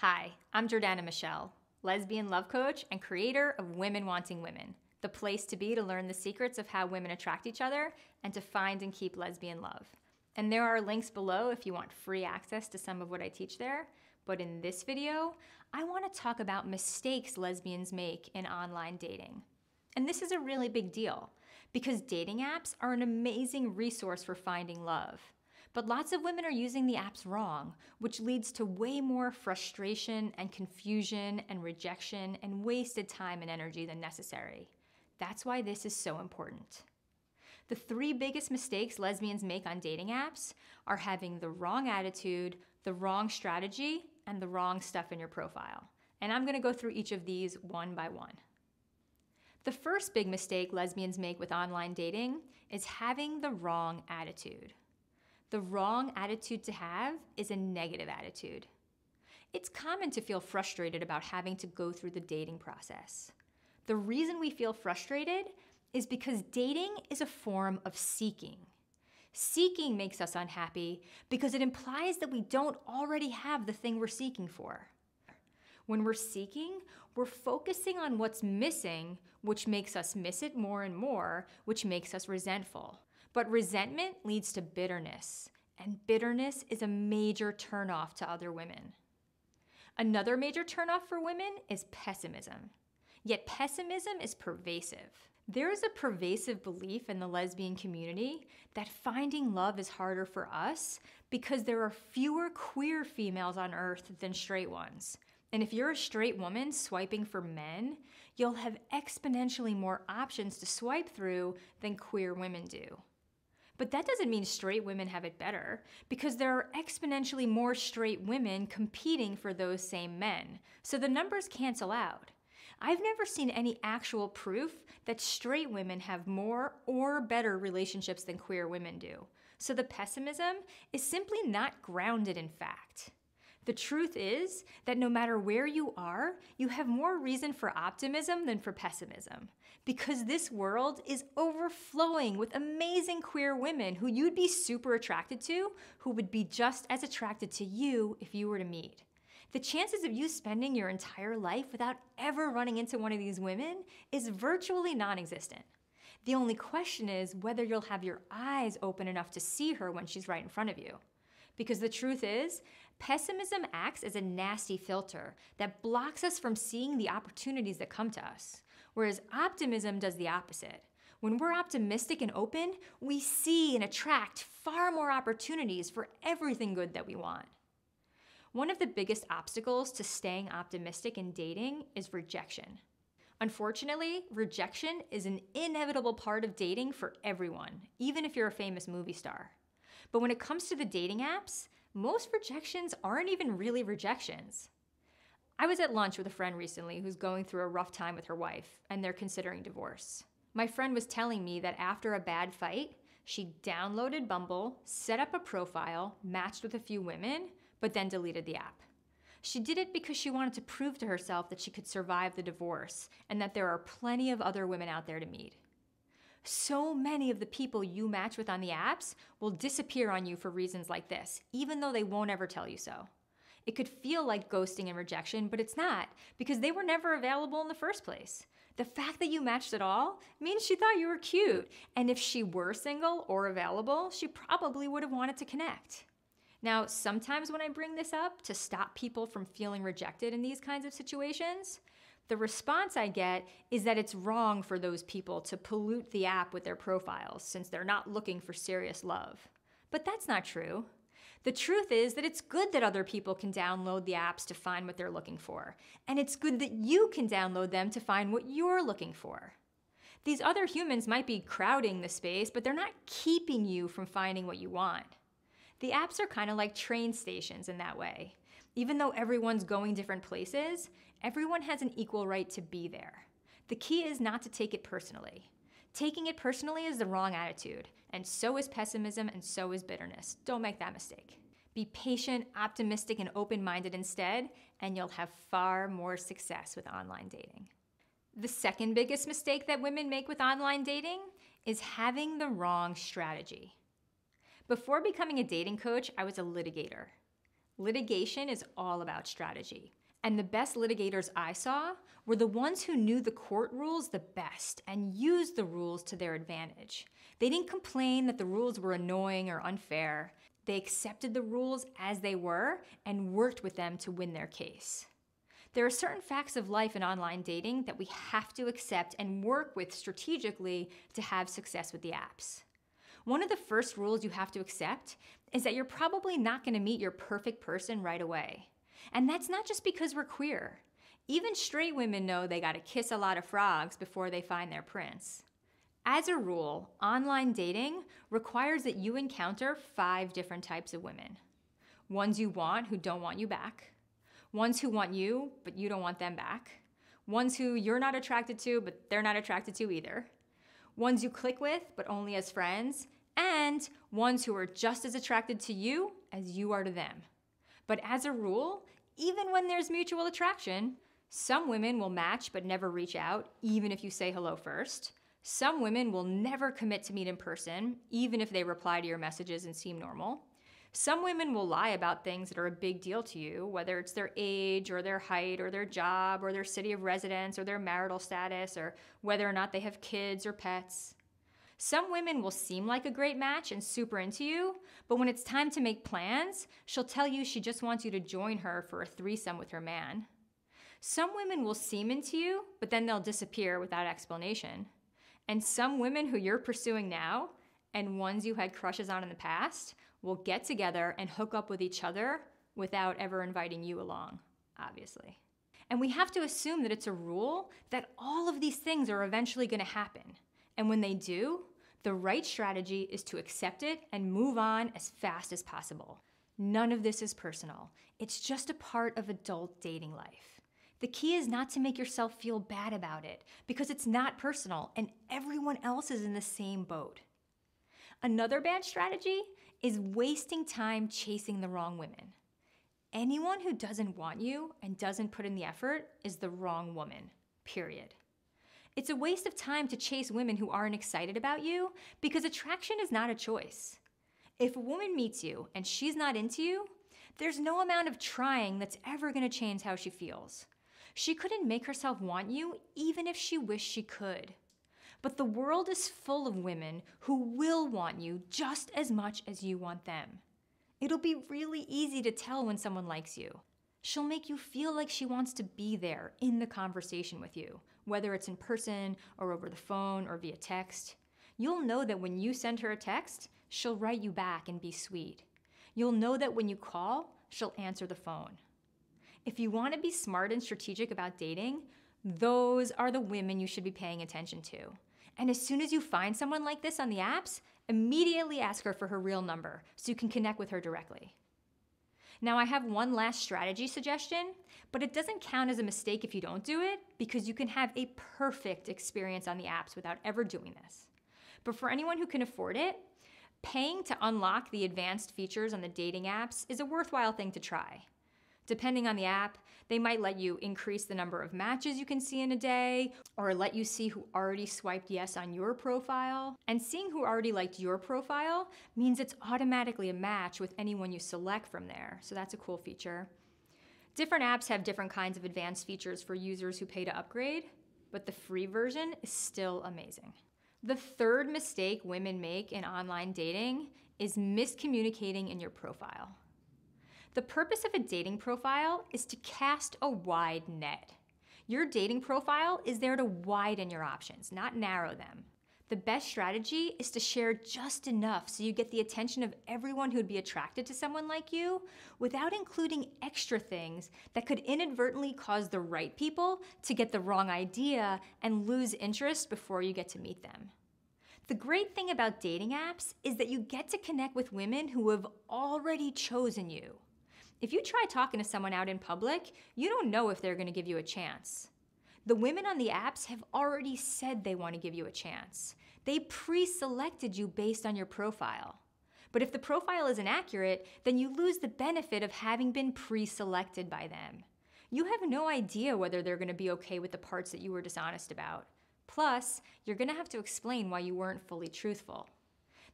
Hi, I'm Jordana Michelle, lesbian love coach and creator of Women Wanting Women, the place to be to learn the secrets of how women attract each other and to find and keep lesbian love. And there are links below if you want free access to some of what I teach there. But in this video, I want to talk about mistakes lesbians make in online dating. And this is a really big deal because dating apps are an amazing resource for finding love. But lots of women are using the apps wrong, which leads to way more frustration and confusion and rejection and wasted time and energy than necessary. That's why this is so important. The three biggest mistakes lesbians make on dating apps are having the wrong attitude, the wrong strategy, and the wrong stuff in your profile. And I'm gonna go through each of these one by one. The first big mistake lesbians make with online dating is having the wrong attitude. The wrong attitude to have is a negative attitude. It's common to feel frustrated about having to go through the dating process. The reason we feel frustrated is because dating is a form of seeking. Seeking makes us unhappy because it implies that we don't already have the thing we're seeking for. When we're seeking, we're focusing on what's missing, which makes us miss it more and more, which makes us resentful. But resentment leads to bitterness, and bitterness is a major turnoff to other women. Another major turnoff for women is pessimism. Yet pessimism is pervasive. There is a pervasive belief in the lesbian community that finding love is harder for us because there are fewer queer females on earth than straight ones. And if you're a straight woman swiping for men, you'll have exponentially more options to swipe through than queer women do. But that doesn't mean straight women have it better, because there are exponentially more straight women competing for those same men. So the numbers cancel out. I've never seen any actual proof that straight women have more or better relationships than queer women do. So the pessimism is simply not grounded in fact. The truth is that no matter where you are, you have more reason for optimism than for pessimism. Because this world is overflowing with amazing queer women who you'd be super attracted to, who would be just as attracted to you if you were to meet. The chances of you spending your entire life without ever running into one of these women is virtually non existent. The only question is whether you'll have your eyes open enough to see her when she's right in front of you. Because the truth is, pessimism acts as a nasty filter that blocks us from seeing the opportunities that come to us, whereas optimism does the opposite. When we're optimistic and open, we see and attract far more opportunities for everything good that we want. One of the biggest obstacles to staying optimistic in dating is rejection. Unfortunately, rejection is an inevitable part of dating for everyone, even if you're a famous movie star. But when it comes to the dating apps, most rejections aren't even really rejections. I was at lunch with a friend recently who's going through a rough time with her wife, and they're considering divorce. My friend was telling me that after a bad fight, she downloaded Bumble, set up a profile, matched with a few women, but then deleted the app. She did it because she wanted to prove to herself that she could survive the divorce and that there are plenty of other women out there to meet so many of the people you match with on the apps will disappear on you for reasons like this, even though they won't ever tell you so. It could feel like ghosting and rejection, but it's not, because they were never available in the first place. The fact that you matched at all means she thought you were cute, and if she were single or available, she probably would have wanted to connect. Now, sometimes when I bring this up to stop people from feeling rejected in these kinds of situations, the response I get is that it's wrong for those people to pollute the app with their profiles since they're not looking for serious love. But that's not true. The truth is that it's good that other people can download the apps to find what they're looking for, and it's good that you can download them to find what you're looking for. These other humans might be crowding the space, but they're not keeping you from finding what you want. The apps are kind of like train stations in that way. Even though everyone's going different places, everyone has an equal right to be there. The key is not to take it personally. Taking it personally is the wrong attitude, and so is pessimism and so is bitterness. Don't make that mistake. Be patient, optimistic, and open minded instead, and you'll have far more success with online dating. The second biggest mistake that women make with online dating is having the wrong strategy. Before becoming a dating coach, I was a litigator. Litigation is all about strategy. And the best litigators I saw were the ones who knew the court rules the best and used the rules to their advantage. They didn't complain that the rules were annoying or unfair. They accepted the rules as they were and worked with them to win their case. There are certain facts of life in online dating that we have to accept and work with strategically to have success with the apps. One of the first rules you have to accept is that you're probably not going to meet your perfect person right away. And that's not just because we're queer. Even straight women know they gotta kiss a lot of frogs before they find their prince. As a rule, online dating requires that you encounter five different types of women ones you want who don't want you back, ones who want you but you don't want them back, ones who you're not attracted to but they're not attracted to either, ones you click with but only as friends, and ones who are just as attracted to you as you are to them. But as a rule, even when there's mutual attraction, some women will match but never reach out, even if you say hello first. Some women will never commit to meet in person, even if they reply to your messages and seem normal. Some women will lie about things that are a big deal to you, whether it's their age or their height or their job or their city of residence or their marital status or whether or not they have kids or pets. Some women will seem like a great match and super into you, but when it's time to make plans, she'll tell you she just wants you to join her for a threesome with her man. Some women will seem into you, but then they'll disappear without explanation. And some women who you're pursuing now and ones you had crushes on in the past will get together and hook up with each other without ever inviting you along, obviously. And we have to assume that it's a rule that all of these things are eventually going to happen. And when they do, the right strategy is to accept it and move on as fast as possible. None of this is personal, it's just a part of adult dating life. The key is not to make yourself feel bad about it because it's not personal and everyone else is in the same boat. Another bad strategy is wasting time chasing the wrong women. Anyone who doesn't want you and doesn't put in the effort is the wrong woman, period. It's a waste of time to chase women who aren't excited about you because attraction is not a choice. If a woman meets you and she's not into you, there's no amount of trying that's ever going to change how she feels. She couldn't make herself want you even if she wished she could. But the world is full of women who will want you just as much as you want them. It'll be really easy to tell when someone likes you. She'll make you feel like she wants to be there in the conversation with you, whether it's in person or over the phone or via text. You'll know that when you send her a text, she'll write you back and be sweet. You'll know that when you call, she'll answer the phone. If you want to be smart and strategic about dating, those are the women you should be paying attention to. And as soon as you find someone like this on the apps, immediately ask her for her real number so you can connect with her directly. Now, I have one last strategy suggestion, but it doesn't count as a mistake if you don't do it because you can have a perfect experience on the apps without ever doing this. But for anyone who can afford it, paying to unlock the advanced features on the dating apps is a worthwhile thing to try. Depending on the app, they might let you increase the number of matches you can see in a day, or let you see who already swiped yes on your profile. And seeing who already liked your profile means it's automatically a match with anyone you select from there, so that's a cool feature. Different apps have different kinds of advanced features for users who pay to upgrade, but the free version is still amazing. The third mistake women make in online dating is miscommunicating in your profile. The purpose of a dating profile is to cast a wide net. Your dating profile is there to widen your options, not narrow them. The best strategy is to share just enough so you get the attention of everyone who'd be attracted to someone like you without including extra things that could inadvertently cause the right people to get the wrong idea and lose interest before you get to meet them. The great thing about dating apps is that you get to connect with women who have already chosen you. If you try talking to someone out in public, you don't know if they're going to give you a chance. The women on the apps have already said they want to give you a chance. They pre selected you based on your profile. But if the profile is inaccurate, then you lose the benefit of having been pre selected by them. You have no idea whether they're going to be okay with the parts that you were dishonest about. Plus, you're going to have to explain why you weren't fully truthful.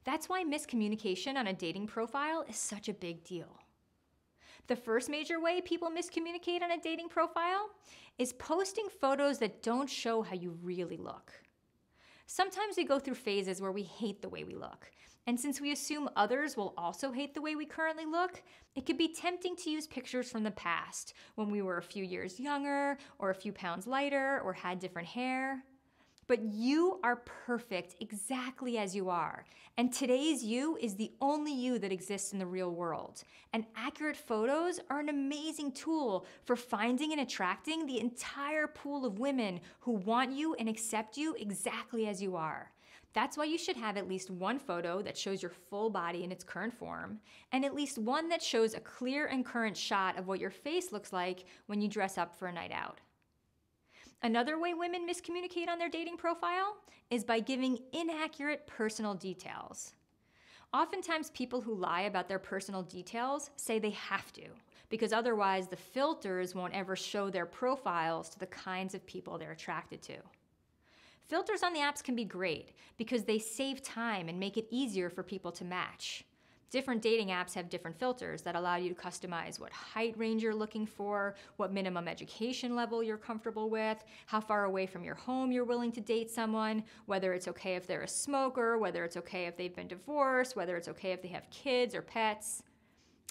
That's why miscommunication on a dating profile is such a big deal. The first major way people miscommunicate on a dating profile is posting photos that don't show how you really look. Sometimes we go through phases where we hate the way we look. And since we assume others will also hate the way we currently look, it could be tempting to use pictures from the past when we were a few years younger, or a few pounds lighter, or had different hair. But you are perfect exactly as you are. And today's you is the only you that exists in the real world. And accurate photos are an amazing tool for finding and attracting the entire pool of women who want you and accept you exactly as you are. That's why you should have at least one photo that shows your full body in its current form, and at least one that shows a clear and current shot of what your face looks like when you dress up for a night out. Another way women miscommunicate on their dating profile is by giving inaccurate personal details. Oftentimes, people who lie about their personal details say they have to, because otherwise the filters won't ever show their profiles to the kinds of people they're attracted to. Filters on the apps can be great because they save time and make it easier for people to match. Different dating apps have different filters that allow you to customize what height range you're looking for, what minimum education level you're comfortable with, how far away from your home you're willing to date someone, whether it's okay if they're a smoker, whether it's okay if they've been divorced, whether it's okay if they have kids or pets.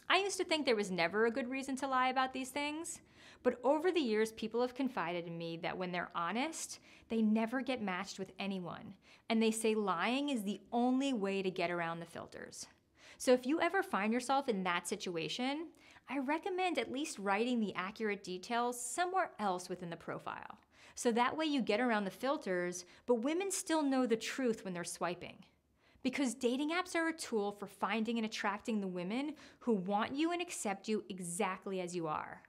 I used to think there was never a good reason to lie about these things, but over the years, people have confided in me that when they're honest, they never get matched with anyone, and they say lying is the only way to get around the filters. So if you ever find yourself in that situation, I recommend at least writing the accurate details somewhere else within the profile. So that way you get around the filters, but women still know the truth when they're swiping. Because dating apps are a tool for finding and attracting the women who want you and accept you exactly as you are.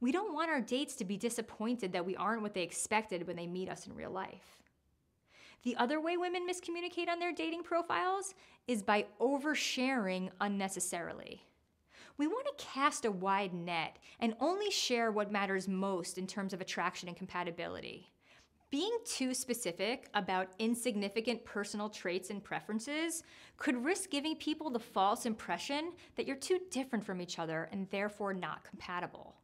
We don't want our dates to be disappointed that we aren't what they expected when they meet us in real life. The other way women miscommunicate on their dating profiles is by oversharing unnecessarily. We want to cast a wide net and only share what matters most in terms of attraction and compatibility. Being too specific about insignificant personal traits and preferences could risk giving people the false impression that you're too different from each other and therefore not compatible.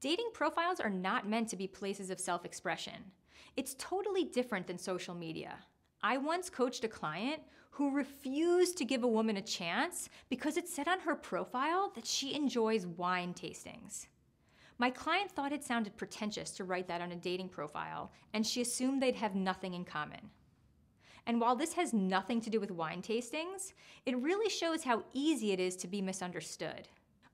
Dating profiles are not meant to be places of self expression. It's totally different than social media. I once coached a client who refused to give a woman a chance because it said on her profile that she enjoys wine tastings. My client thought it sounded pretentious to write that on a dating profile, and she assumed they'd have nothing in common. And while this has nothing to do with wine tastings, it really shows how easy it is to be misunderstood.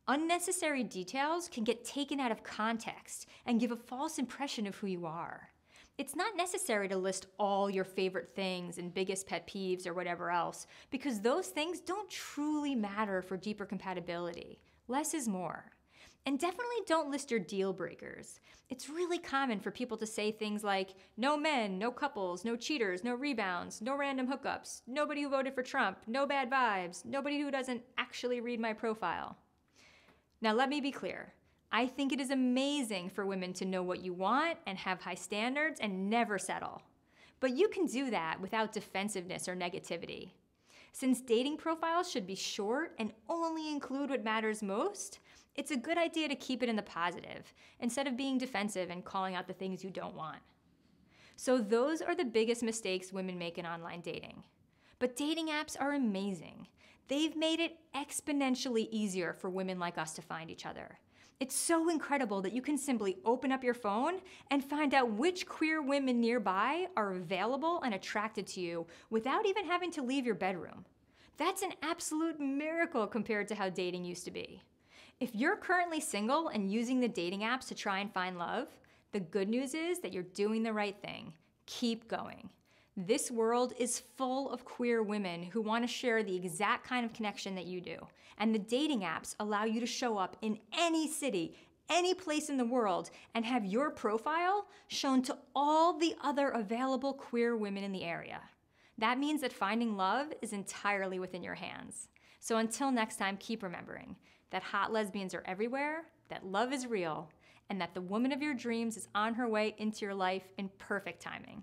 Unnecessary details can get taken out of context and give a false impression of who you are. It's not necessary to list all your favorite things and biggest pet peeves or whatever else, because those things don't truly matter for deeper compatibility. Less is more. And definitely don't list your deal breakers. It's really common for people to say things like no men, no couples, no cheaters, no rebounds, no random hookups, nobody who voted for Trump, no bad vibes, nobody who doesn't actually read my profile. Now, let me be clear I think it is amazing for women to know what you want and have high standards and never settle. But you can do that without defensiveness or negativity. Since dating profiles should be short and only include what matters most, it's a good idea to keep it in the positive instead of being defensive and calling out the things you don't want. So, those are the biggest mistakes women make in online dating. But dating apps are amazing. They've made it exponentially easier for women like us to find each other. It's so incredible that you can simply open up your phone and find out which queer women nearby are available and attracted to you without even having to leave your bedroom. That's an absolute miracle compared to how dating used to be. If you're currently single and using the dating apps to try and find love, the good news is that you're doing the right thing. Keep going. This world is full of queer women who want to share the exact kind of connection that you do. And the dating apps allow you to show up in any city, any place in the world, and have your profile shown to all the other available queer women in the area. That means that finding love is entirely within your hands. So until next time, keep remembering that hot lesbians are everywhere, that love is real, and that the woman of your dreams is on her way into your life in perfect timing